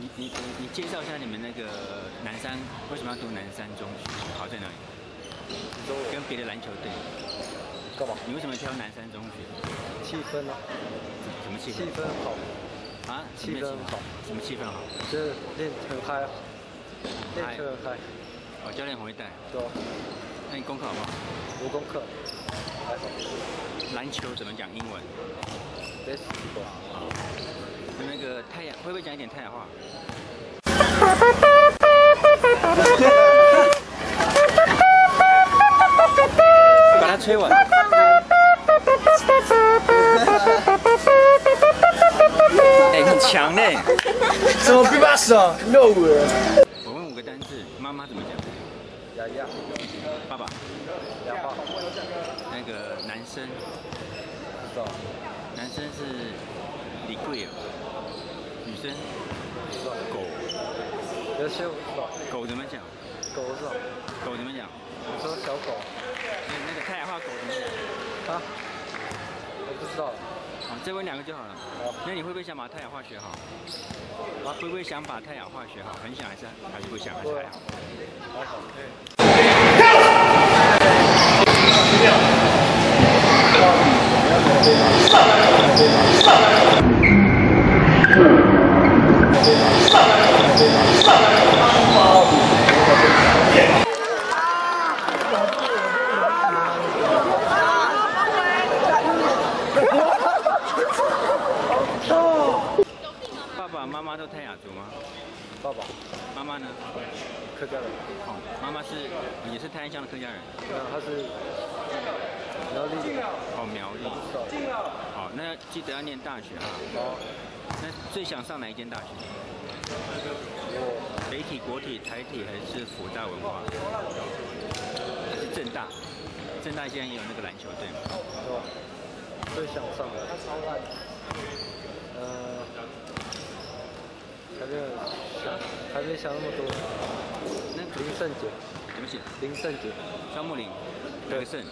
你你你你介绍一下你们那个南山为什么要读南山中学？好在哪里？跟别的篮球队，干嘛？你为什么挑南山中学？气氛啊，什么气氛气氛？好，啊？气氛好，什么气氛好？就是练很嗨啊，练很嗨，哦，教练很会带。对吧？那你功课好不好？无功课还好，篮球怎么讲英文？那个太阳会不会讲一点太阳话？把它吹完。哎、很强呢。怎么八十啊？六五。我问五个单字，妈妈怎么讲？呀呀，爸爸。呀爸，那个男生，男生是李贵啊，女狗，有些我不知道，狗怎么讲？狗是吧，狗怎么讲？你说小狗那那个太阳花狗怎么讲？啊？我不知道，啊，再问两个就好了。好那你会不会想把太阳化学好？啊，会不会想把太阳化学好？很想还是还是不想还是还好？还好。爸爸妈妈都泰雅族吗？爸爸，妈妈呢？客家人，哦，妈妈是也是泰安乡的客家人。那他是苗栗，哦，苗栗。不知道。好，那要记得要念大学啊。好，那最想上哪一间大学？我北体、国体、台体还是辅大文化？还是正大？正大现在也有那个篮球队吗？是吧？最想上的，呃，还没有想，还没想那么多。那林圣杰，对不起，林圣杰，张木林、那个胜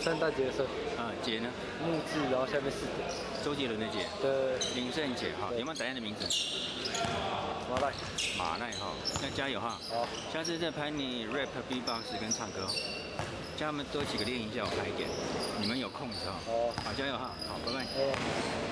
圣诞节的圣，啊，杰呢？木字，然后下面四点。周杰伦的杰，对，林圣杰哈，有没有打样的名字？马奈，马奈哈，要加油哈！好，下次再拍你 rap、B-box 跟唱歌哦，叫他们多几个练一下，我拍一点。你们有空的时候，好，好加油哈！好，拜拜。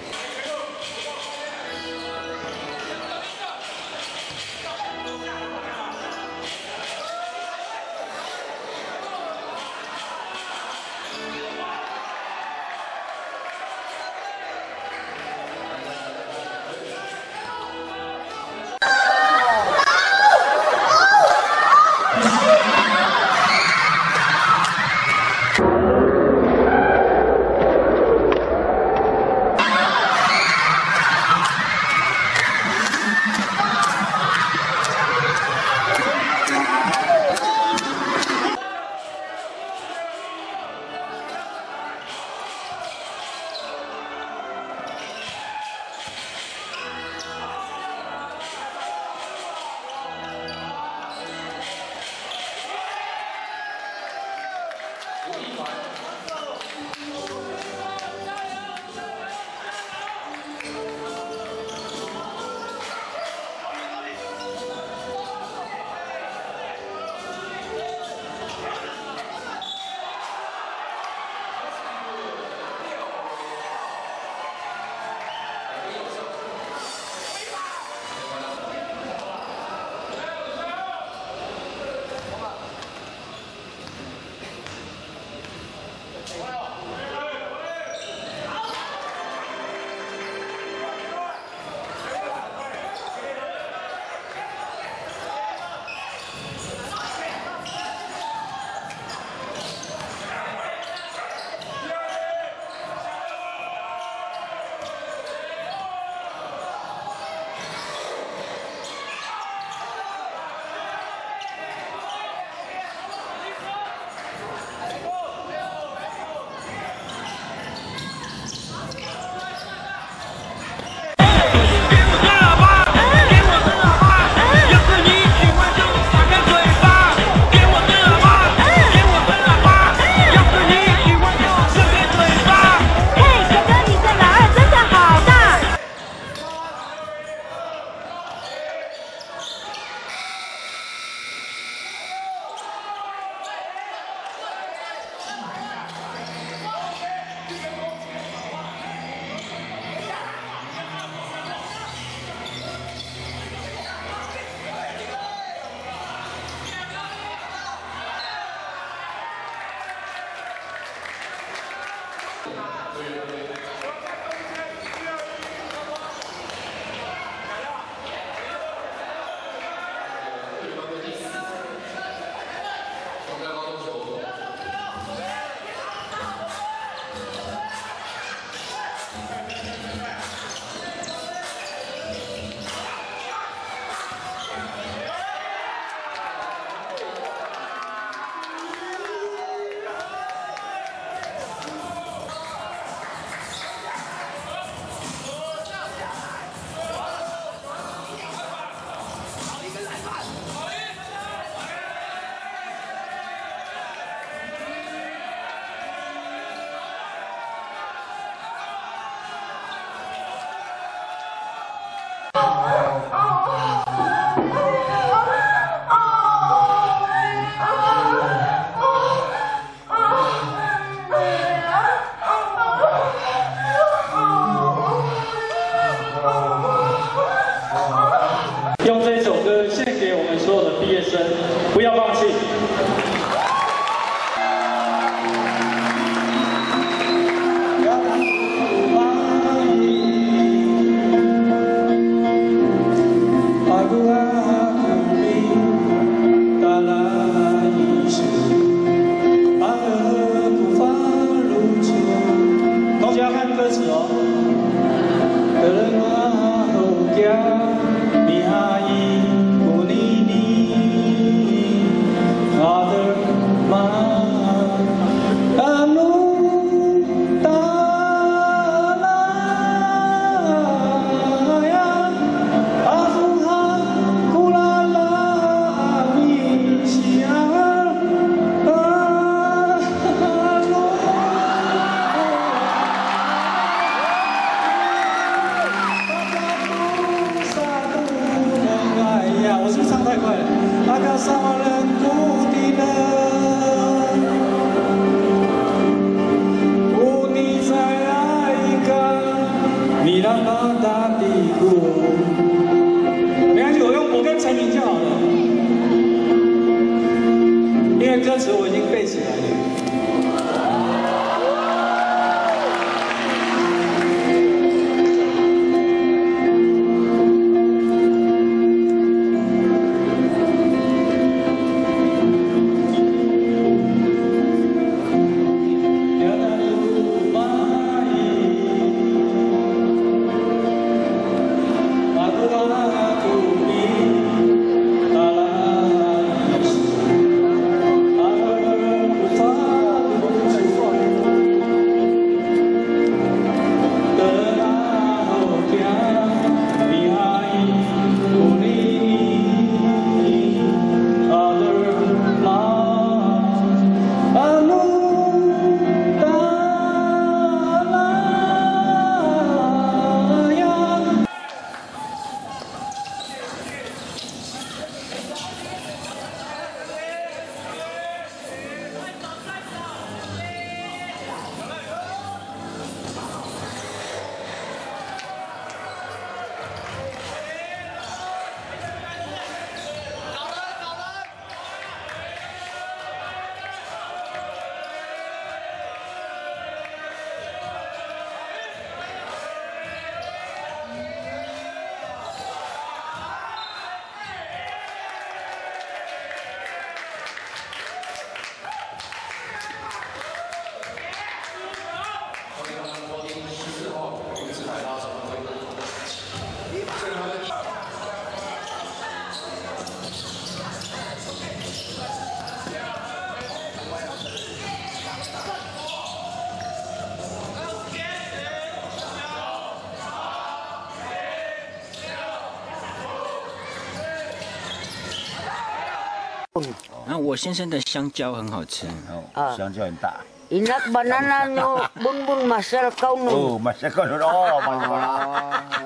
我先生的香蕉很好吃，哦香蕉很大。Inak banana nyo bunbun masal kau nu. Oh. Oh, masya Allah.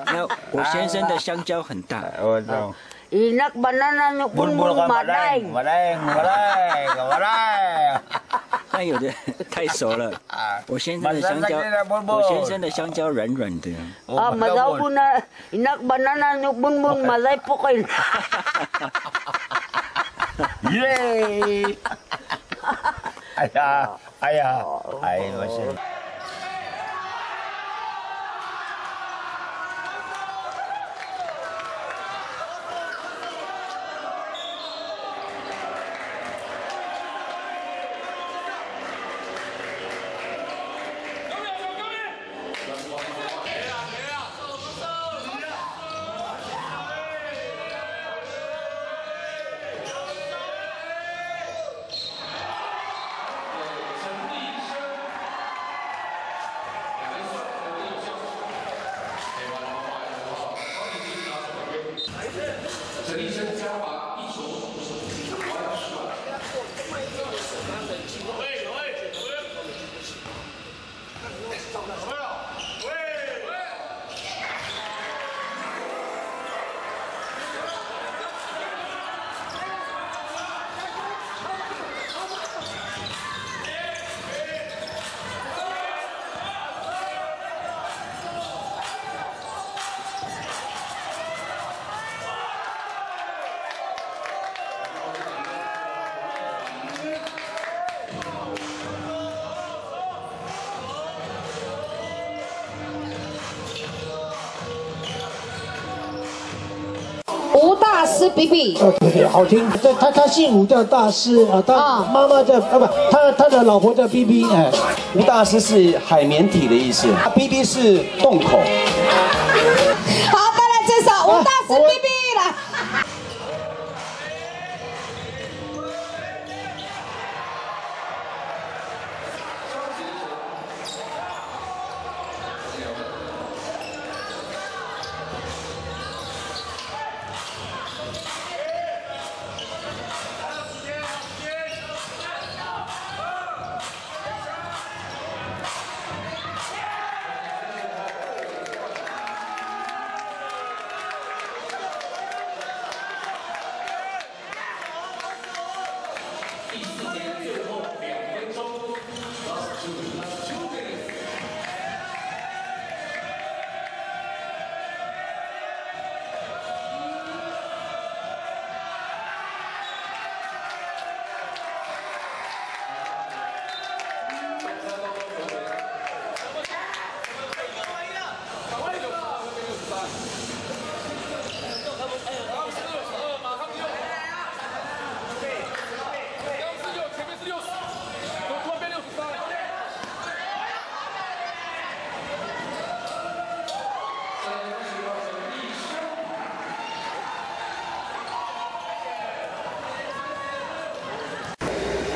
那我先生的香蕉很大，Oh, tahu. Inak banana nyo Bun bunbun bun madai. madai, madai, madai. 那有的太熟了。我先生的香蕉，我先生的香蕉软软的。Oh, Ah, masya madaw Allah. po na inak 耶！哎呀哎呀哎呀我去陈医生加码。大师比比，哦，对对，好听。这他他姓吴，叫大师啊，他啊妈妈叫啊不，他他的老婆叫 B B，哎，吴大师是海绵体的意思，啊 B B 是洞口。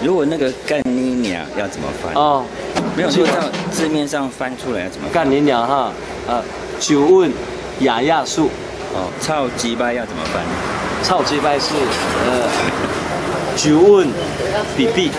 如果那个干你娘要怎么翻？哦，没有，如果照字面上翻出来要怎么翻？干你娘哈！啊，九问雅亚树，哦，超级拜要怎么办？超级拜是呃，九问比比。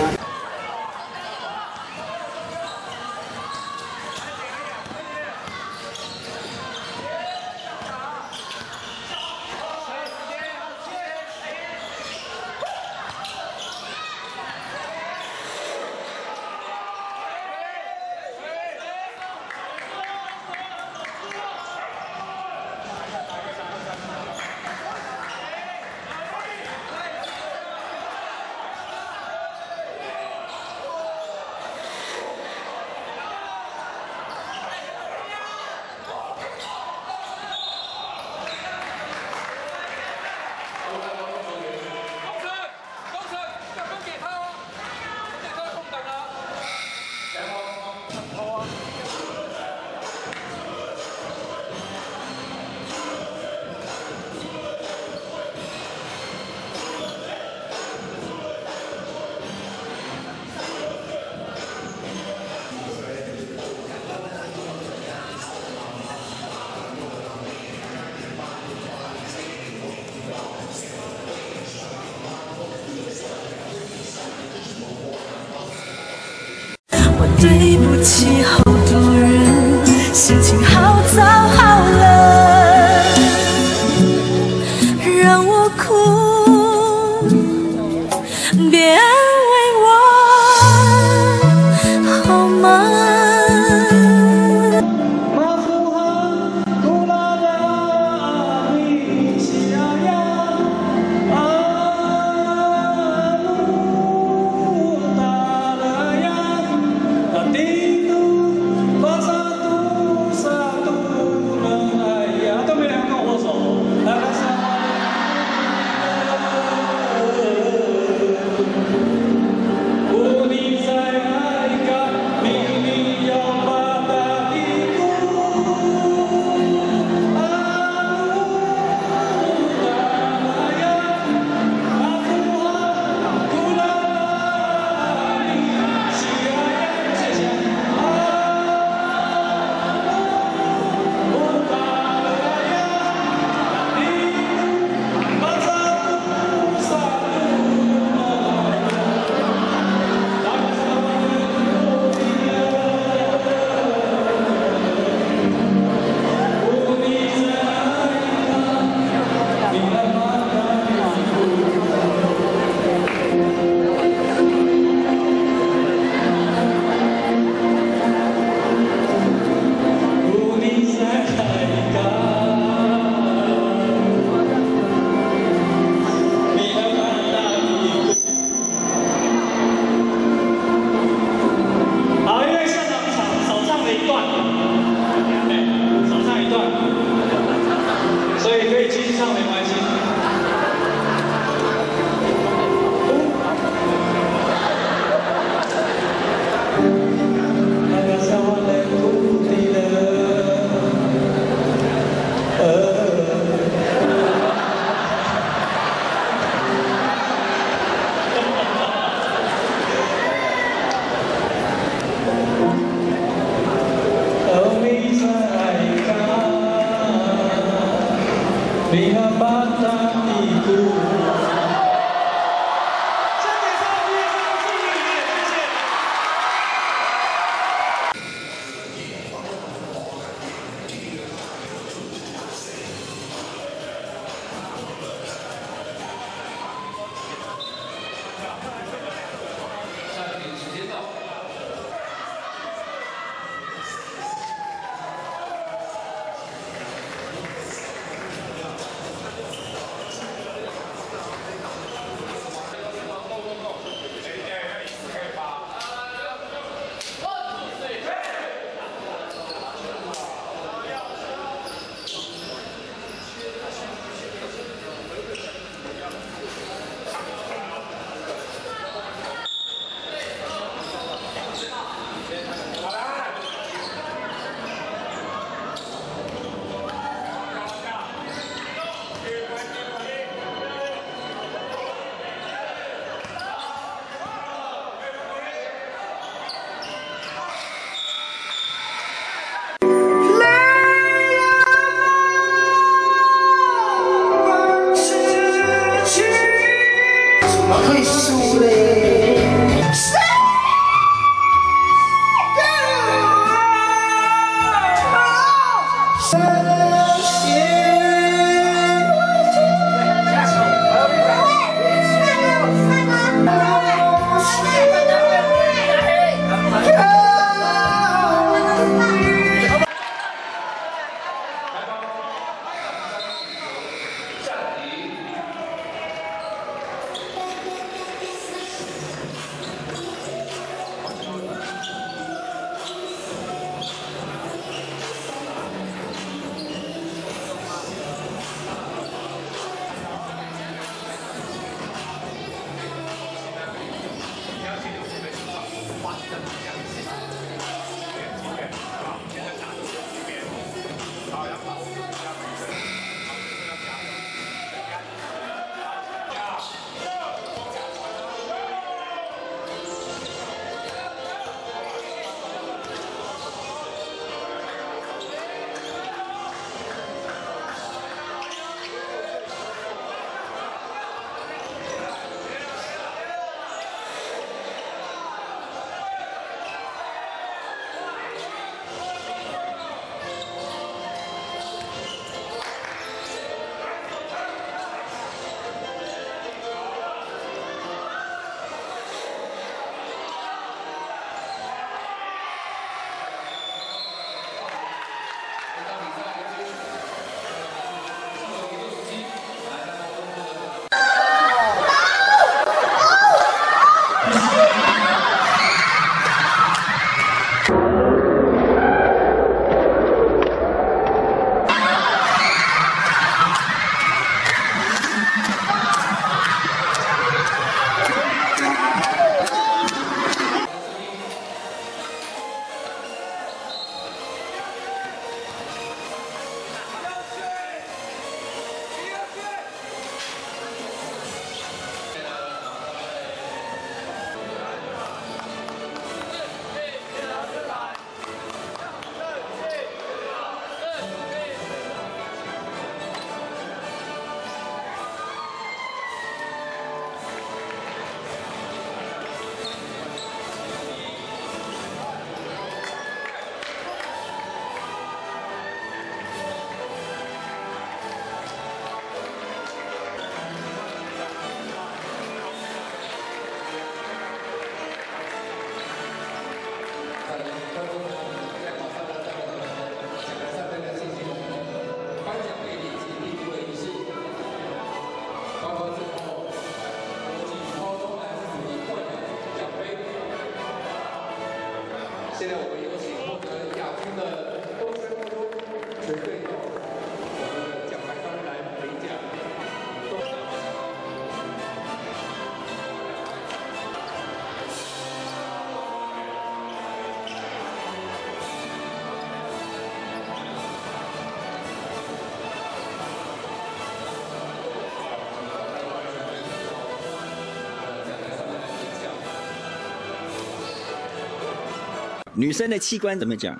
女生的器官怎么讲？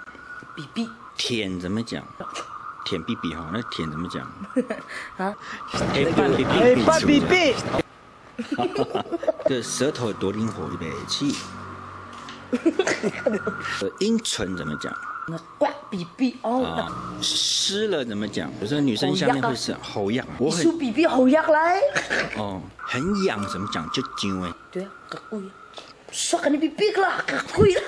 比比舔怎么讲？舔屁屁哈，那舔怎么讲？啊？黑半屁屁哎，半比比，这舌头多灵活，对不对？气。呃，阴唇怎么讲？那刮比比哦，啊，湿了怎么讲？有时候女生下面会是喉痒，我很手比比好痒来。哦，很痒怎么讲？就揪哎。对啊，个贵啊，刷个你比比啦，可贵啦。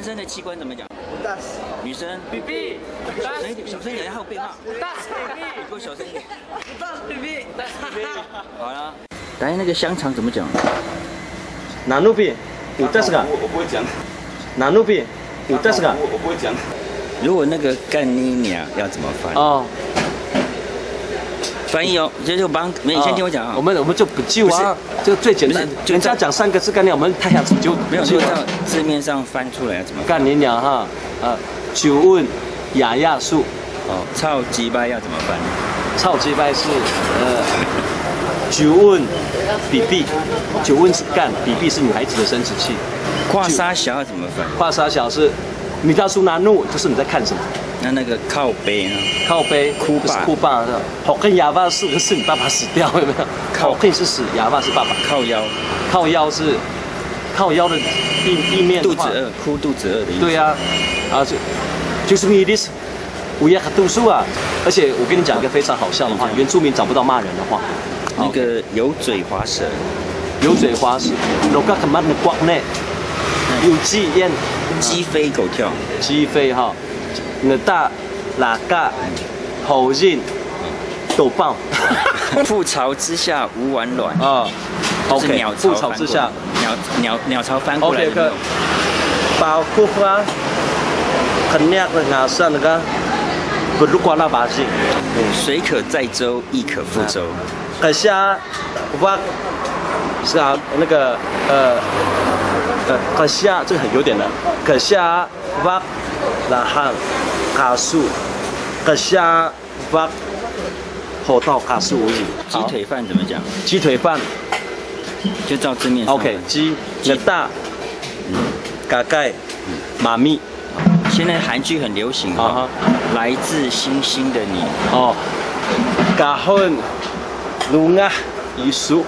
男生的器官怎么讲？女生 BB，，小声一点，小声一点，还有背骂。大 BB，，给我小声一点。大 BB，，大死比比。好了，来那个香肠怎么讲？哪路币？有这是个？我我不会讲，哪路币？有这是个？我我不会讲。如果那个干你娘要怎么翻？哦，翻译哦，这就帮没你先听我讲啊。我们我们就不救啊，这个最简单人家讲三个字概念，我们太下子 就没有就就照字面上翻出来怎么翻？干你娘哈！啊，九问雅亚树，哦，操鸡巴要怎么办？超级掰是呃，九问比比，九问是干，比比是女孩子的生殖器，跨沙小要怎么翻？跨沙小是米大苏拿怒，就是你在看什么？那那个靠背呢？靠背，哭爸不是哭爸的，好跟哑巴是是你爸爸死掉 有没有？靠。好跟是死，哑巴是爸爸，靠腰，靠腰是靠腰的地地面的肚子饿，哭肚子饿的意思。对呀、啊，就就是你的乌鸦和读书啊，而且我跟你讲一个非常好笑的话，原住民找不到骂人的话，那个油嘴滑舌，油嘴滑舌，老个他妈的光呢，有鸡烟，鸡飞狗跳，鸡飞哈，那大哪个好人都棒覆巢之下无完卵。啊就是，OK，鸟巢覆巢之下鸟鸟鸟巢翻过来，OK。包括啊，很亮的牙上那个。不如瓜那把戏，水可载舟，亦可覆舟。可是啊，我，是啊，那个呃呃，可下这个很有点难。可下哇，那汉卡素，可下哇，后道卡数无语。鸡腿饭怎么讲？鸡腿饭就照字面。，OK，鸡的大，嘎盖，妈咪，现在韩剧很流行啊，来自星星的你。哦，嘎混，龙啊，艺术。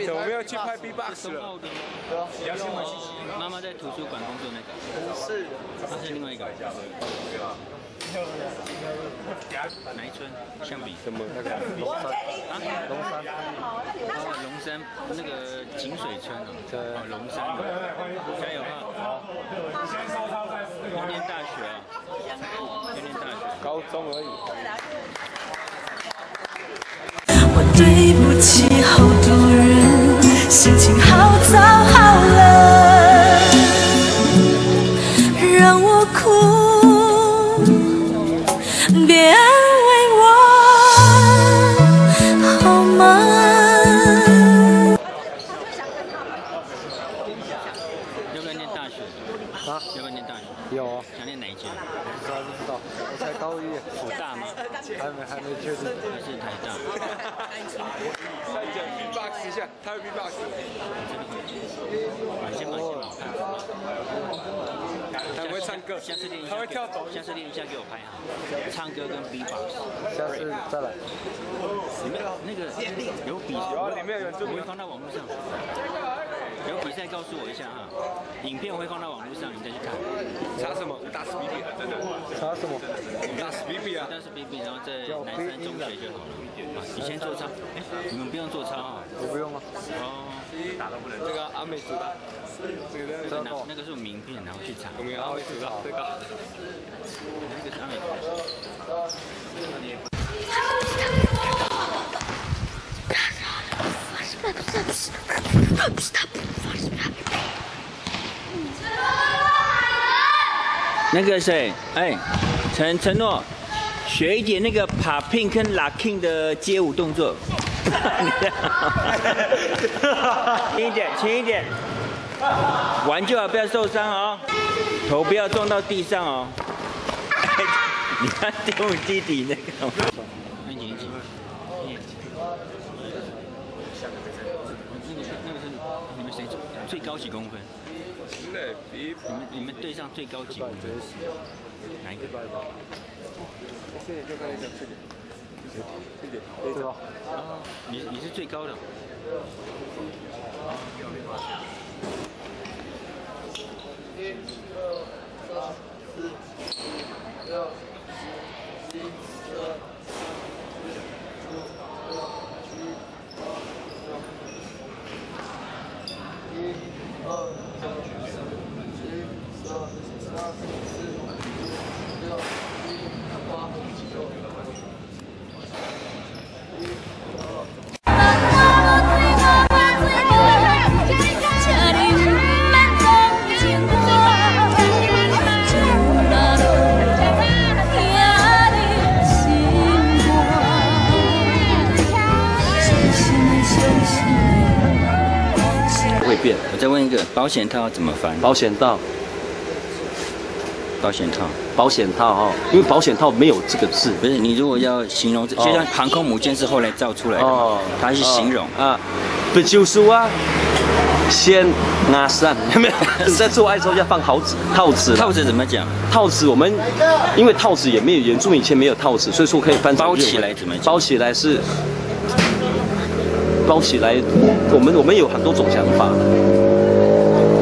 辛苦了。贝贝他哭爸。怎么没有去拍 B-box 了？杨新文妈妈在图书馆工作那个，不是，那是另外一个。哪一村？象比什么那个龙山啊？龙山哦，龙山那个井水村哦，哦，龙山的，加油哈！要念大学啊，要念大学。高中而已。我对不起好多人，心情好一下，他会 B-box。你先忙先帮我。他会唱歌，下次练一下，他会跳下次练一下给我拍哈。唱歌跟 B-box。下次再来。里面那个有比有啊里面有我会放到网络上。有比赛告诉我一下哈，影片我会放到网络上，你再去看。查什么？大 s B B 真的。查什么？大 s B B 啊。但是 B B，然后在南山中学就好了。啊，你先做操，哎，你们不用做操啊。我不用啊。哦。打都不能。这个阿美族的。这个那个拿那个是名片，然后去查。我们阿美族的这个。那个是阿美族。那个谁，哎，承承诺，学一点那个 popping 跟 locking 的街舞动作。轻一点，轻一点，玩就好，不要受伤哦，头不要撞到地上哦。你看丢我弟弟那个。那你几？那个是你们谁最高几公分？你们你们队上最高几公分？哪一个？谢谢这边一个谢谢对吧啊你你是最高的。一二三四五六七七八高保险套怎么翻？保险套，保险套保险套哈，因为保险套没有这个字。不是你如果要形容，就像航空母舰是后来造出来的，哦，它是形容。啊，不就是啊？先拿上，有没有？在做爱之后要放好子，套子，套子怎么讲？套子我们因为套子也没有原住民以前没有套子，所以说可以翻成包起来怎么讲包起来是包起来，我们我们有很多种想法。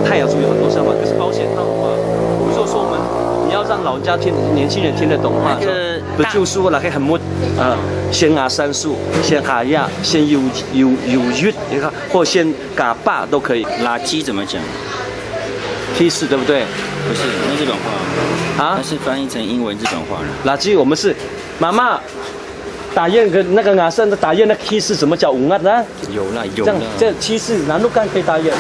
泰雅族有很多想法，可是保险套的话，我就说我们你要让老人家听年轻人听得懂的话，那个不就是说了可以很摸啊，先阿三树，先卡亚，先有有有月，你看或先嘎巴都可以。垃圾怎么讲？T 四对不对？不是，那日本话，啊它，是翻译成英文日本话了。垃圾我们是妈妈打印跟那个牙生的打印那 T 四怎么叫五啊呢？有了，有这样啦。这 T 四南路干可以打雁。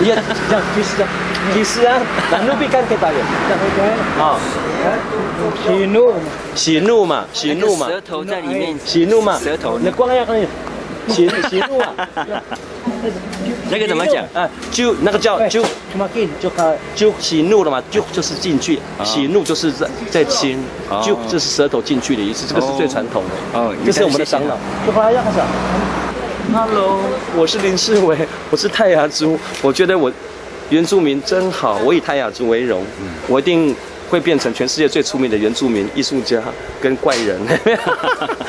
一样这样 T 四啊，T 四啊，南路必干可以打雁。啊，喜怒喜怒嘛，喜怒嘛那，个舌头在里面，喜怒嘛，舌头那光要看喜喜怒啊。那个怎么讲？啊，就那个叫就就喜怒了嘛，就就是进去，哦喜怒就是在在亲哦，就这是舌头进去的意思，这个是最传统的。哦，这是我们的长老。Hello，我是林世伟，我是泰雅族，我觉得我原住民真好，我以泰雅族为荣，我一定会变成全世界最出名的原住民艺术家跟怪人。